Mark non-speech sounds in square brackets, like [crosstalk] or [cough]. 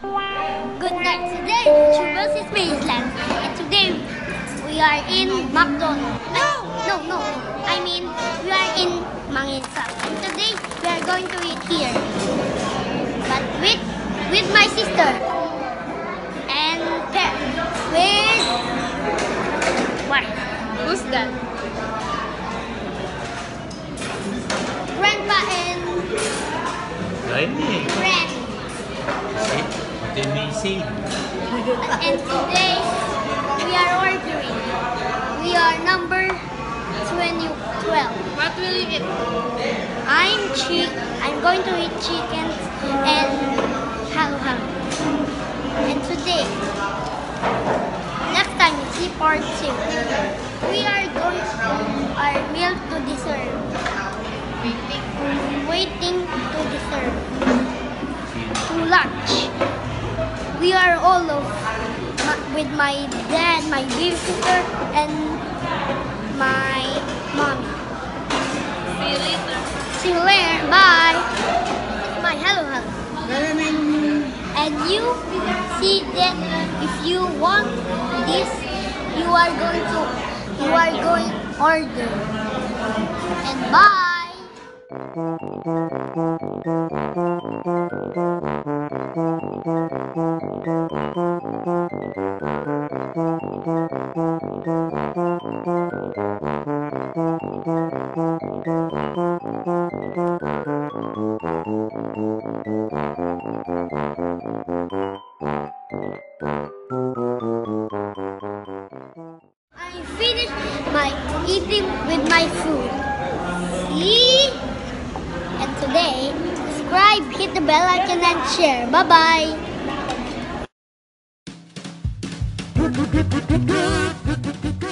Good night. Today, YouTubers is Mazeland. And today, we are in McDonald's. No! No, no. I mean, we are in Mang Inasal. And today, we are going to eat here. But with, with my sister. And pa- with... What? Who's that? Grandpa and friend. See? What see? And today, we are ordering. We are number 2012. What will you eat? I'm chi- I'm going to eat chicken and halo halo. And today, next time it's see part two. We are going to our meal to dessert. Are all of my- with my dad, my big sister, and my mommy. See you later. See you later. Bye. My halo halo. And you see that if you want this, you are going to you are going order. And bye. I finished my eating with my food. See? And today, subscribe, hit the bell icon, and share. Bye bye. [laughs]